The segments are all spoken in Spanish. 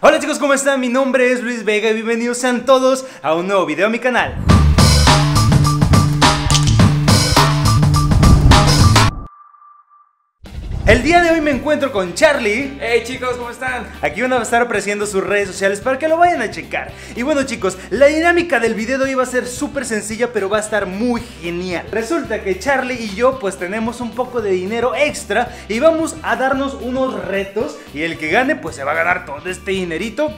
Hola chicos, ¿cómo están? Mi nombre es Luis Vega y bienvenidos sean todos a un nuevo video a mi canal. El día de hoy me encuentro con Charlie. Hey chicos, ¿cómo están? Aquí van a estar apareciendo sus redes sociales para que lo vayan a checar. Y bueno chicos, la dinámica del video de hoy va a ser súper sencilla pero va a estar muy genial. Resulta que Charlie y yo pues tenemos un poco de dinero extra y vamos a darnos unos retos y el que gane pues se va a ganar todo este dinerito,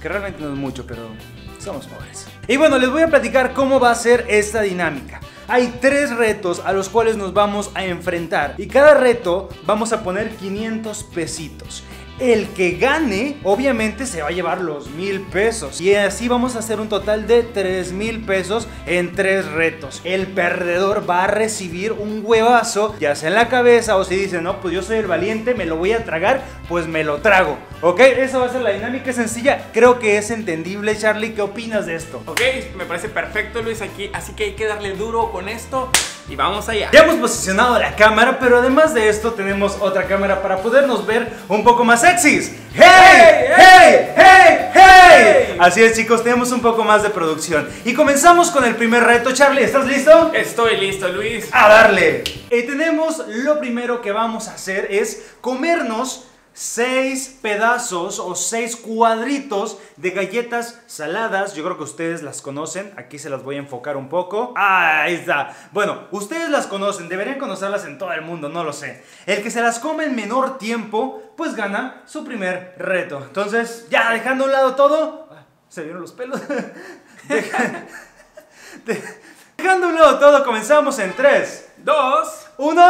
que realmente no es mucho pero somos pobres. Y bueno, les voy a platicar cómo va a ser esta dinámica. Hay tres retos a los cuales nos vamos a enfrentar y cada reto vamos a poner 500 pesitos. El que gane, obviamente, se va a llevar los mil pesos. Y así vamos a hacer un total de tres mil pesos en tres retos. El perdedor va a recibir un huevazo, ya sea en la cabeza o si dice, no, pues yo soy el valiente, me lo voy a tragar, pues me lo trago. ¿Ok? Esa va a ser la dinámica sencilla. Creo que es entendible, Charlie. ¿Qué opinas de esto? Ok, me parece perfecto Luis aquí, así que hay que darle duro con esto y vamos allá. Ya hemos posicionado la cámara, pero además de esto tenemos otra cámara para podernos ver un poco más sexys. ¡Hey! ¡Hey! ¡Hey! ¡Hey! Así es chicos, tenemos un poco más de producción. Y comenzamos con el primer reto. Charlie, ¿estás listo? Estoy listo Luis. A darle. Y tenemos lo primero que vamos a hacer es comernos seis pedazos o seis cuadritos de galletas saladas. Yo creo que ustedes las conocen. Aquí se las voy a enfocar un poco. Ah, ahí está. Bueno, ustedes las conocen. Deberían conocerlas en todo el mundo, no lo sé. El que se las come en menor tiempo, pues gana su primer reto. Entonces, ya dejando a un lado todo. Ah, Se vieron los pelos. Deja- de- Dejando a un lado todo, comenzamos en 3, Dos. 1.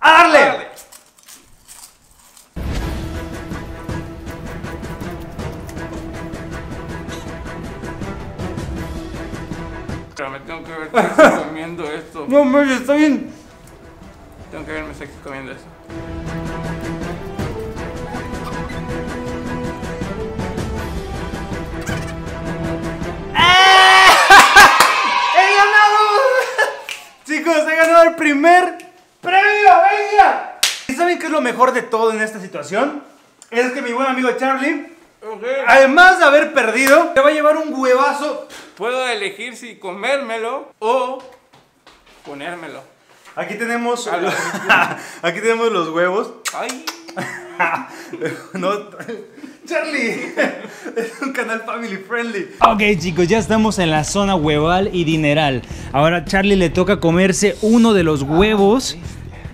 ¡A tengo que ver sexy comiendo esto. No, me está bien. Tengo que verme sexy comiendo esto. ¡He ganado! Chicos, he ganado el primer premio, venga. ¿Y saben qué es lo mejor de todo en esta situación? Es que mi buen amigo Charlie, además de haber perdido, te va a llevar un huevazo. Puedo elegir si comérmelo o ponérmelo. Aquí tenemos, A la aquí tenemos los huevos. Ay. No, Charlie, es un canal family friendly. Ok chicos, ya estamos en la zona hueval y dineral. Ahora a Charlie le toca comerse uno de los huevos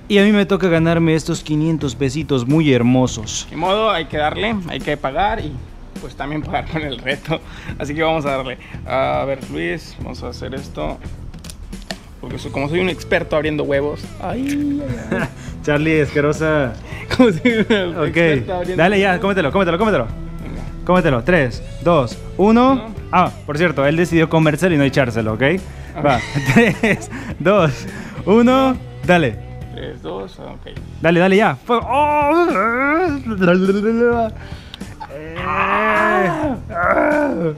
y a mí me toca ganarme estos 500 pesitos muy hermosos. Ni modo, hay que darle, hay que pagar y pues también pagar con el reto. Así que vamos a darle. A ver, Luis, vamos a hacer esto. Porque soy- como soy un experto abriendo huevos. Ay, ay, ay. Charlie, asquerosa. Como soy un Ok, experto abriendo dale ya, cómetelo, cómetelo, cómetelo. Venga. Cómetelo, 3, 2, 1. Uno. Ah, por cierto, él decidió comérselo y no echárselo, ¿ok? Va, 3, 2, 1, dale. 3, 2, ok. Dale, dale ya. Fue-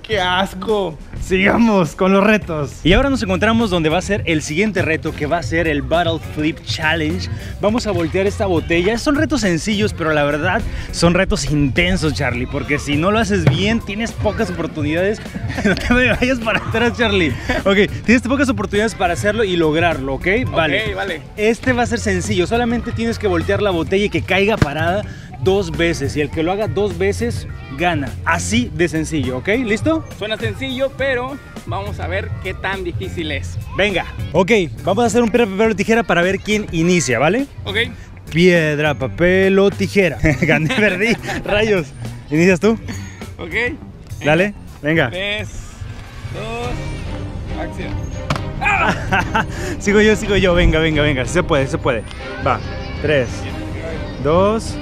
¡Qué asco! Sigamos con los retos. Y ahora nos encontramos donde va a ser el siguiente reto, que va a ser el Battle Flip Challenge. Vamos a voltear esta botella. Son retos sencillos, pero la verdad son retos intensos, Charlie, porque si no lo haces bien, tienes pocas oportunidades. no te me vayas para atrás, Charlie. Ok, tienes pocas oportunidades para hacerlo y lograrlo, ¿ok? Vale. Ok, vale. Este va a ser sencillo, solamente tienes que voltear la botella y que caiga parada dos veces. Y el que lo haga dos veces, gana. Así de sencillo, ¿ok? ¿Listo? Suena sencillo, pero vamos a ver qué tan difícil es. Venga. Ok, vamos a hacer un piedra, papel o tijera para ver quién inicia, ¿vale? ¿Ok? Piedra, papel o tijera. Gané, perdí. Rayos. ¿Inicias tú? ¿Ok? Dale. Venga. 3, 2, acción. sigo yo, sigo yo. Venga, venga, venga. Se puede, se puede. Va. Tres, dos.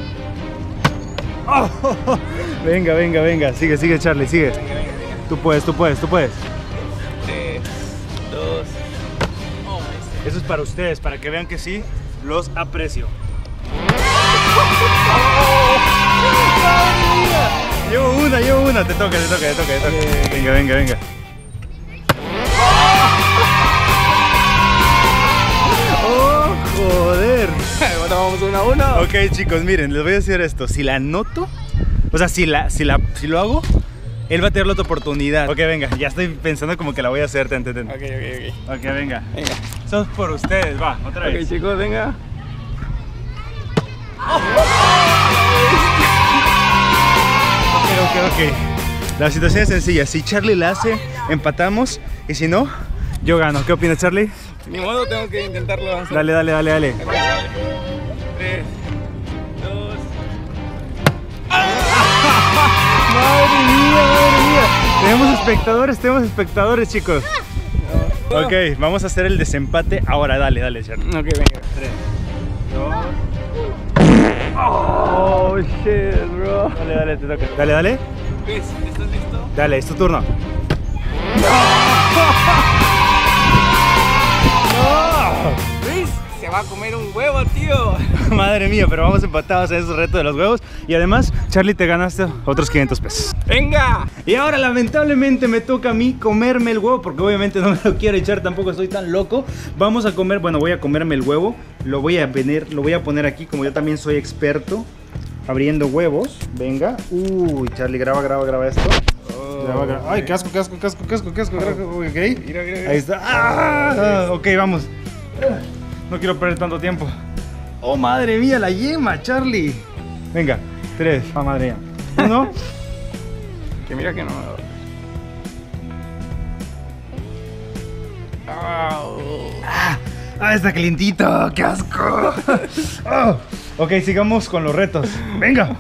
Oh, Venga, venga, venga. Sigue, sigue, Charlie, sigue. Tú puedes, tú puedes, tú puedes. 3, 2, oh, Eso es para ustedes, para que vean que sí, los aprecio. Llevo una, llevo una. Te toca, te toca, te toca, te toca. Venga, venga, venga. Vamos a. Ok, chicos, miren, les voy a decir esto. Si la anoto, O sea, si, la, si, la, si lo hago, él va a tener la otra oportunidad. Ok, venga, ya estoy pensando como que la voy a hacer. Ten, ten, ten. Ok, ok, Ok, venga. ok. Venga. Eso es por ustedes, va, otra Ok, vez. chicos, venga. Ok, ok, ok. La situación es sencilla. Si Charlie la hace, empatamos. Y si no, yo gano. ¿Qué opinas, Charlie? Ni modo, tengo que intentarlo. hacer. Dale, dale, dale, dale. Tres, dos. Madre mía, madre mía. Tenemos espectadores, tenemos espectadores, chicos. Ok, vamos a hacer el desempate ahora. Dale, dale, Charlie. Ok, venga. Tres, dos. Oh, shit, bro. Dale, dale, te toca. Dale, dale. Luis, ¿estás listo? Dale, es tu turno. Luis, se va a comer un huevo, tío. Madre mía, pero vamos empatados en ese reto de los huevos. Y además, Charlie, te ganaste otros 500 pesos. Venga. Y ahora lamentablemente me toca a mí comerme el huevo porque obviamente no me lo quiero echar, tampoco estoy tan loco. Vamos a comer, bueno, voy a comerme el huevo, lo voy a venir, lo voy a poner aquí como yo también soy experto abriendo huevos. Venga. Uy, Charlie, graba, graba, graba esto. Graba, graba. Ay, casco, casco, casco, casco, casco, casco. Ok. Mira, mira, mira. Ahí está. Ah, ok, vamos. No quiero perder tanto tiempo. Oh, madre mía, la yema, Charlie. Venga, tres. Ah, madre mía. Uno. Que mira que no. Au. Ah, está calientito, qué asco. Oh. Ok, sigamos con los retos. Venga.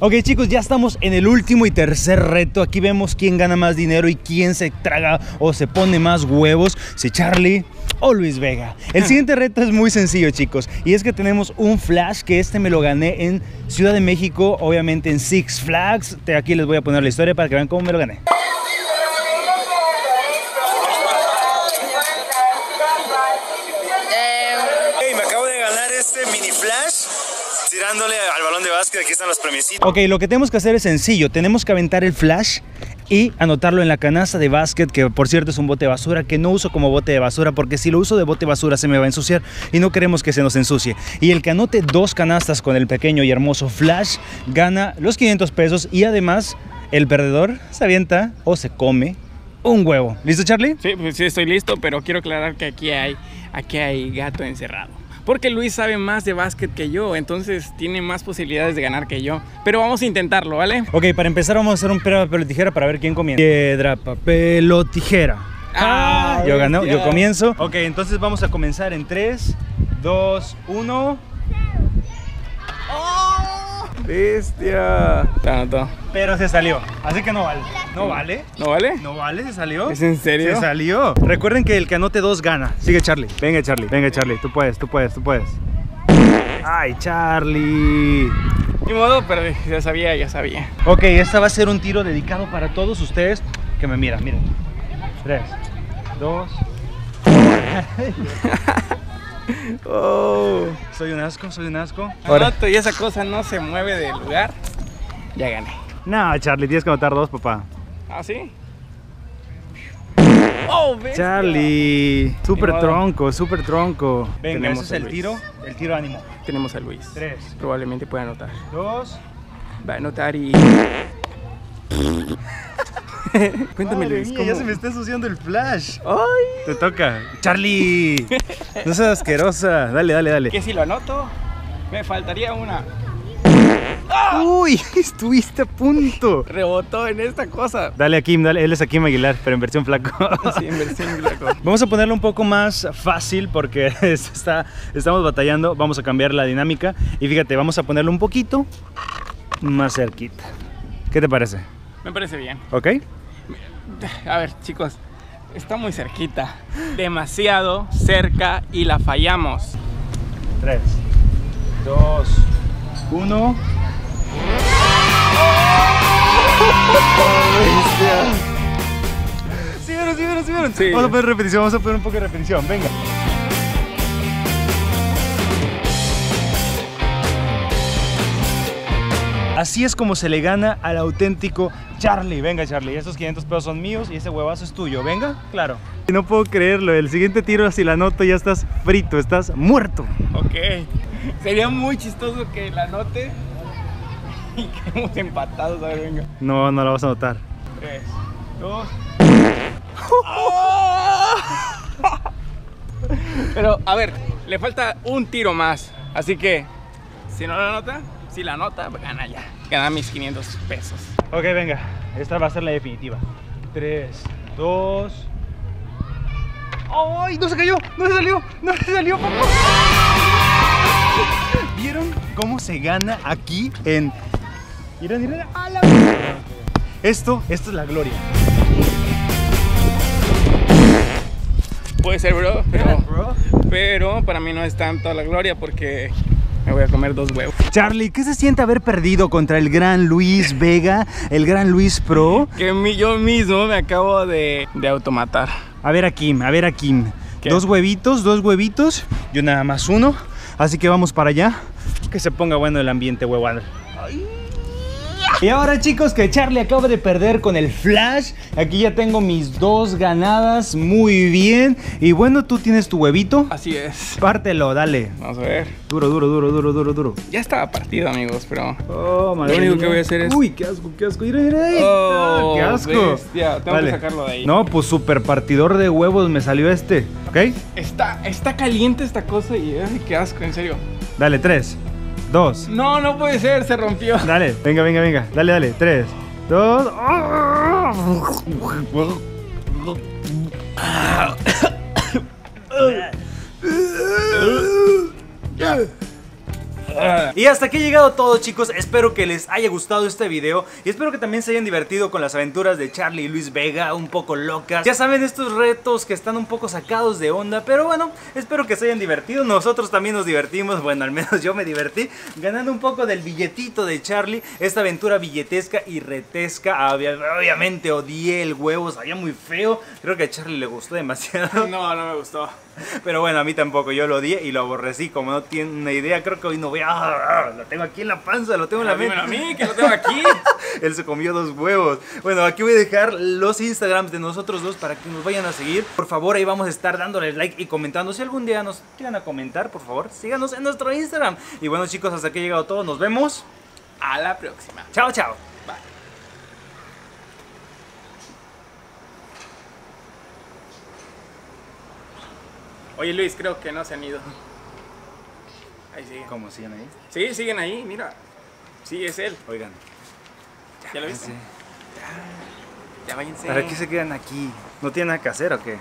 Ok chicos, ya estamos en el último y tercer reto. Aquí vemos quién gana más dinero y quién se traga o se pone más huevos, si Charlie o Luis Vega. El siguiente reto es muy sencillo chicos y es que tenemos un flash que este me lo gané en Ciudad de México, obviamente en Six Flags. Aquí les voy a poner la historia para que vean cómo me lo gané. Hey, me acabo de ganar este mini flash tirándole al balón de básquet. Aquí están los premiecitos. Ok, lo que tenemos que hacer es sencillo. Tenemos que aventar el flash y anotarlo en la canasta de básquet, que por cierto es un bote de basura, que no uso como bote de basura, porque si lo uso de bote de basura se me va a ensuciar y no queremos que se nos ensucie. Y el que anote dos canastas con el pequeño y hermoso flash gana los 500 pesos y además el perdedor se avienta o se come un huevo. ¿Listo, Charlie? Sí, pues sí estoy listo, pero quiero aclarar que aquí hay, aquí hay gato encerrado. Porque Luis sabe más de básquet que yo, entonces tiene más posibilidades de ganar que yo. Pero vamos a intentarlo, ¿vale? Ok, para empezar vamos a hacer un piedra, papel o tijera para ver quién comienza. Piedra, papel o tijera. Ah, yo ganó, yo bestia. comienzo. Ok, entonces vamos a comenzar en 3, 2, 1. Bestia. Te anotó. Pero se salió, así que no vale. ¿No vale? ¿No vale? ¿No vale? ¿Se salió? ¿Es en serio? Se salió. Recuerden que el que anote dos gana. Sigue Charlie. Venga Charlie, venga Charlie. Tú puedes, tú puedes, tú puedes. Ay, Charlie. Ni modo, pero ya sabía, ya sabía. Ok, esta va a ser un tiro dedicado para todos ustedes que me miran, miren. Tres, dos. Oh. Soy un asco, soy un asco. Anoto y esa cosa no se mueve del lugar. Ya gané. No, Charlie, tienes que anotar dos, papá. ¿Ah, sí? Oh, bestia. Charlie, súper tronco, súper tronco. Venga, Tenemos ese es a el Luis. tiro, el tiro ánimo. Tenemos a Luis. Tres, Probablemente pueda anotar. dos. Va a anotar y. Cuéntame, Luis. mía, ¿cómo? ya se me está ensuciando el flash. ¡Ay! Te toca. Charlie, no seas asquerosa. Dale, dale, dale. Que si lo anoto, me faltaría una. Uy, estuviste a punto. Rebotó en esta cosa. Dale a Kim, dale. Él es a Kim Aguilar, pero en versión flaco. Sí, en versión blanco. Vamos a ponerlo un poco más fácil porque está, estamos batallando. Vamos a cambiar la dinámica. Y fíjate, vamos a ponerlo un poquito más cerquita. ¿Qué te parece? Me parece bien. ¿Ok? A ver, chicos, está muy cerquita. Demasiado cerca y la fallamos. 3, 2, 1. ¿Sí vieron, sí vieron, sí vieron? Sí. Vamos a poner repetición, vamos a poner un poco de repetición, venga. Así es como se le gana al auténtico Charlie. Venga, Charlie, estos 500 pesos son míos y ese huevazo es tuyo. Venga, claro. No puedo creerlo, el siguiente tiro, si la anoto, ya estás frito, estás muerto. Ok. Sería muy chistoso que la anote Y quedamos empatados, a ver, venga. No, no lo vas a notar. Tres, dos. Pero, a ver, le falta un tiro más. Así que, si no la nota, si la nota, gana ya. Gana mis 500 pesos. Ok, venga. Esta va a ser la definitiva. 3, 2. ¡Ay! ¡No se cayó! ¡No se salió! ¡No se salió, papá! ¿Vieron cómo se gana aquí en. Miren, miren. ¡A la... Esto, esto es la gloria. Puede ser, bro, pero, bro. pero para mí no es tanto la gloria porque me voy a comer dos huevos. Charlie, ¿qué se siente haber perdido contra el gran Luis Vega, el gran Luis Pro? Que mi- yo mismo me acabo de, de automatar. A ver a Kim, a ver a Kim. ¿Qué? Dos huevitos, dos huevitos. Yo nada más uno. Así que vamos para allá. Que se ponga bueno el ambiente, huevón. Y ahora chicos que Charlie acaba de perder con el flash Aquí ya tengo mis dos ganadas Muy bien Y bueno, tú tienes tu huevito Así es. Pártelo, dale Vamos a ver. Duro, duro, duro, duro, duro, duro Ya estaba partido, amigos, pero. Oh, Lo único que voy a hacer es- Uy, qué asco, qué asco Mira, mira ahí Oh, Qué asco bestia. Tengo que sacarlo de ahí. No, pues super partidor de huevos me salió este ¿Ok? Está, está caliente esta cosa y ay, qué asco, en serio. Dale, tres Dos No, no puede ser, se rompió. Dale, venga, venga, venga. Dale, dale. Tres, dos. Y hasta aquí ha llegado todo chicos, espero que les haya gustado este video. Y espero que también se hayan divertido con las aventuras de Charlie y Luis Vega, un poco locas. Ya saben estos retos que están un poco sacados de onda, pero bueno, espero que se hayan divertido, nosotros también nos divertimos, bueno al menos yo me divertí ganando un poco del billetito de Charlie, esta aventura billetesca y retesca, Obvia- obviamente odié el huevo, sabía muy feo, creo que a Charlie le gustó demasiado. No, no me gustó. Pero bueno, a mí tampoco, yo lo odié y lo aborrecí, como no tiene una idea, creo que hoy no voy a... ah, Lo tengo aquí en la panza, lo tengo en la mente. A mí, que lo tengo aquí. Él se comió dos huevos. Bueno, aquí voy a dejar los Instagrams de nosotros dos para que nos vayan a seguir. Por favor, ahí vamos a estar dándoles like y comentando. Si algún día nos quieran a comentar, por favor, síganos en nuestro Instagram. Y bueno, chicos, hasta aquí ha llegado todo. Nos vemos. A la próxima. Chao, chao. Bye. Oye Luis, creo que no se han ido. Ahí siguen. ¿Cómo siguen ahí? Sí, siguen ahí, mira. Sí, es él. Oigan. ¿Ya lo viste? váyanse. Ya váyanse. ¿Para qué se quedan aquí? ¿No tienen nada que hacer o qué?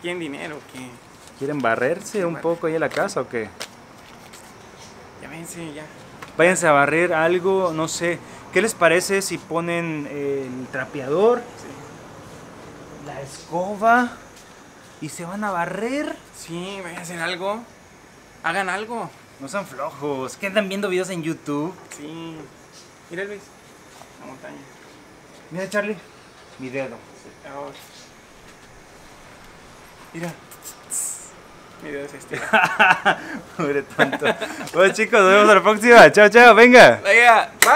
¿Quién dinero? ¿Qué? ¿Quieren barrerse un poco ahí en la casa o qué? Ya váyanse, ya. Váyanse a barrer algo, no sé. ¿Qué les parece si ponen el trapeador, la escoba y se van a barrer? Sí, vayan a hacer algo. Hagan algo. No sean flojos, que andan viendo videos en YouTube. Sí. Mira Luis. La montaña. Mira, Charlie, mi dedo. Ahora. Mira. Mi dedo se estira. Pobre tonto. bueno, chicos, nos vemos a la próxima. Chao, chao, venga. Venga, bye.